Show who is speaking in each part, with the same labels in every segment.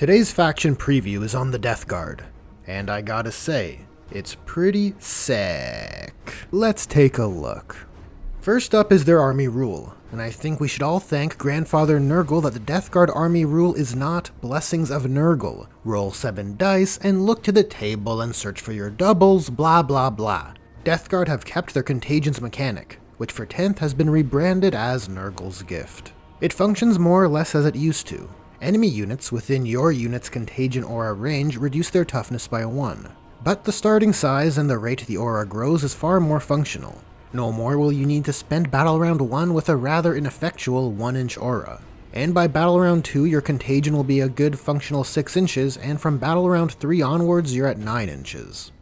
Speaker 1: Today's faction preview is on the Death Guard, and I gotta say, it's pretty sick. Let's take a look. First up is their army rule, and I think we should all thank Grandfather Nurgle that the Death Guard army rule is not Blessings of Nurgle. Roll 7 dice and look to the table and search for your doubles, blah blah blah. Death Guard have kept their contagions mechanic, which for 10th has been rebranded as Nurgle's Gift. It functions more or less as it used to, Enemy units within your unit's contagion aura range reduce their toughness by 1. But the starting size and the rate the aura grows is far more functional. No more will you need to spend Battle Round 1 with a rather ineffectual 1 inch aura. And by Battle Round 2 your contagion will be a good functional 6 inches, and from Battle Round 3 onwards you're at 9 inches.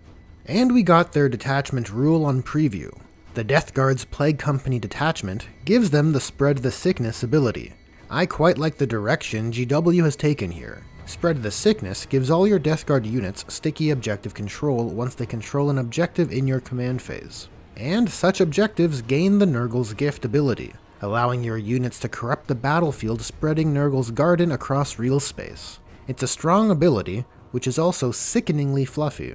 Speaker 1: And we got their detachment rule on preview. The Death Guard's Plague Company detachment gives them the Spread the Sickness ability, I quite like the direction GW has taken here. Spread the Sickness gives all your Death Guard units sticky objective control once they control an objective in your command phase. And such objectives gain the Nurgle's Gift ability, allowing your units to corrupt the battlefield spreading Nurgle's Garden across real space. It's a strong ability, which is also sickeningly fluffy.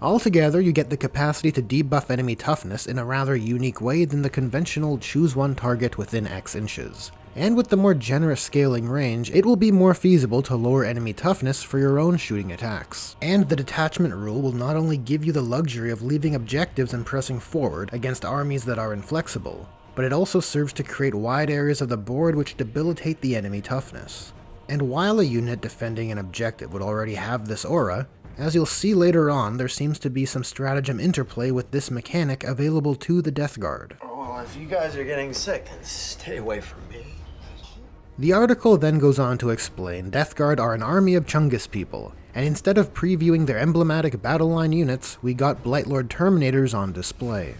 Speaker 1: Altogether, you get the capacity to debuff enemy toughness in a rather unique way than the conventional choose one target within X inches and with the more generous scaling range, it will be more feasible to lower enemy toughness for your own shooting attacks. And the detachment rule will not only give you the luxury of leaving objectives and pressing forward against armies that are inflexible, but it also serves to create wide areas of the board which debilitate the enemy toughness. And while a unit defending an objective would already have this aura, as you'll see later on, there seems to be some stratagem interplay with this mechanic available to the Death Guard.
Speaker 2: Oh, well, if you guys are getting sick, then stay away from me.
Speaker 1: The article then goes on to explain Death Guard are an army of Chungus people, and instead of previewing their emblematic battle line units, we got Blightlord Terminators on display.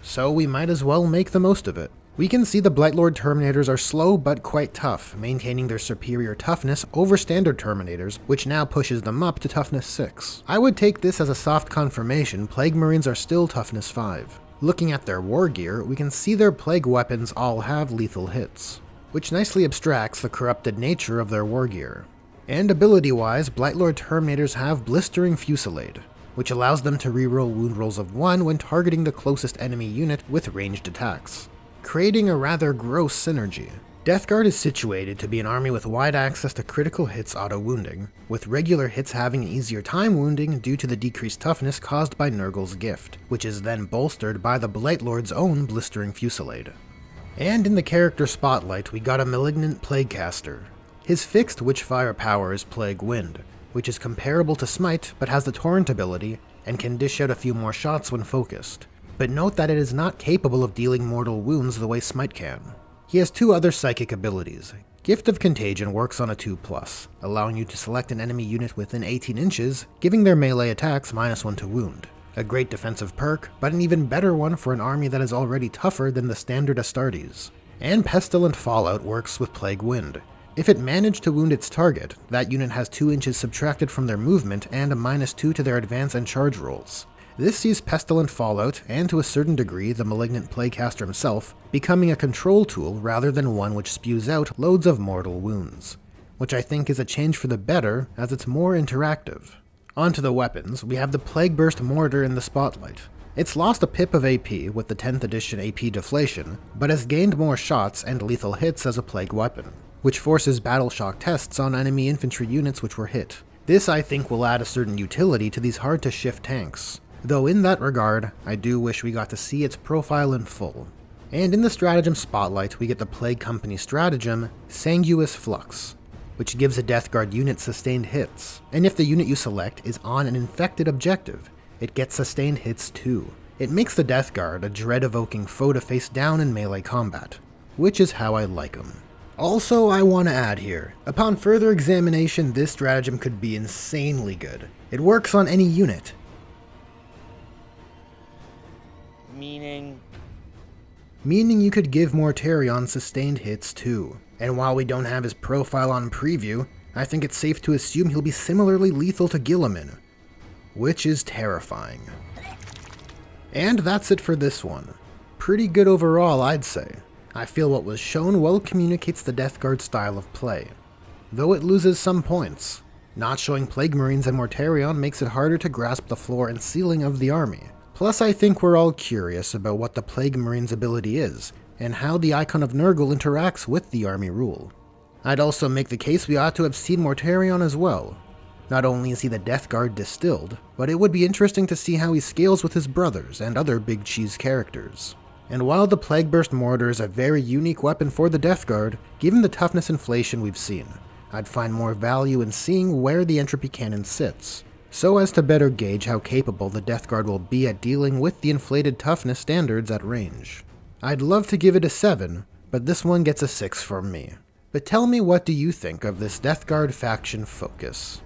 Speaker 1: So we might as well make the most of it. We can see the Blightlord Terminators are slow but quite tough, maintaining their superior toughness over standard Terminators, which now pushes them up to toughness 6. I would take this as a soft confirmation Plague Marines are still toughness 5. Looking at their war gear, we can see their plague weapons all have lethal hits which nicely abstracts the corrupted nature of their war gear. And ability-wise, Blightlord Terminators have Blistering Fusillade, which allows them to reroll wound rolls of 1 when targeting the closest enemy unit with ranged attacks, creating a rather gross synergy. Death Guard is situated to be an army with wide access to critical hits auto-wounding, with regular hits having an easier time wounding due to the decreased toughness caused by Nurgle's gift, which is then bolstered by the Blightlord's own Blistering Fusillade. And in the character spotlight, we got a Malignant Plaguecaster. His fixed Witchfire power is Plague Wind, which is comparable to Smite but has the Torrent ability and can dish out a few more shots when focused. But note that it is not capable of dealing mortal wounds the way Smite can. He has two other psychic abilities. Gift of Contagion works on a 2+, allowing you to select an enemy unit within 18 inches, giving their melee attacks minus 1 to wound. A great defensive perk, but an even better one for an army that is already tougher than the standard Astartes. And Pestilent Fallout works with Plague Wind. If it managed to wound its target, that unit has 2 inches subtracted from their movement and a minus 2 to their advance and charge rolls. This sees Pestilent Fallout, and to a certain degree the Malignant Plaguecaster himself, becoming a control tool rather than one which spews out loads of mortal wounds. Which I think is a change for the better, as it's more interactive. Onto the weapons, we have the Plague Burst Mortar in the spotlight. It's lost a pip of AP with the 10th edition AP deflation, but has gained more shots and lethal hits as a Plague weapon, which forces battle shock tests on enemy infantry units which were hit. This I think will add a certain utility to these hard to shift tanks, though in that regard, I do wish we got to see its profile in full. And in the stratagem spotlight, we get the Plague Company stratagem, Sanguous Flux, which gives a Death Guard unit sustained hits. And if the unit you select is on an infected objective, it gets sustained hits too. It makes the Death Guard a dread-evoking foe to face down in melee combat, which is how I like them. Also, I want to add here, upon further examination, this stratagem could be insanely good. It works on any unit.
Speaker 3: Meaning?
Speaker 1: Meaning you could give Mortarion sustained hits too. And while we don't have his profile on preview, I think it's safe to assume he'll be similarly lethal to Guilliman, which is terrifying. And that's it for this one. Pretty good overall, I'd say. I feel what was shown well communicates the Death Guard style of play. though it loses some points. Not showing Plague Marines and Mortarion makes it harder to grasp the floor and ceiling of the army. Plus, I think we're all curious about what the Plague Marine's ability is, and how the Icon of Nurgle interacts with the army rule. I'd also make the case we ought to have seen Mortarion as well. Not only is he the Death Guard distilled, but it would be interesting to see how he scales with his brothers and other Big Cheese characters. And while the Plague Burst Mortar is a very unique weapon for the Death Guard, given the toughness inflation we've seen, I'd find more value in seeing where the Entropy Cannon sits, so as to better gauge how capable the Death Guard will be at dealing with the inflated toughness standards at range. I'd love to give it a 7, but this one gets a 6 from me. But tell me what do you think of this Death Guard faction focus?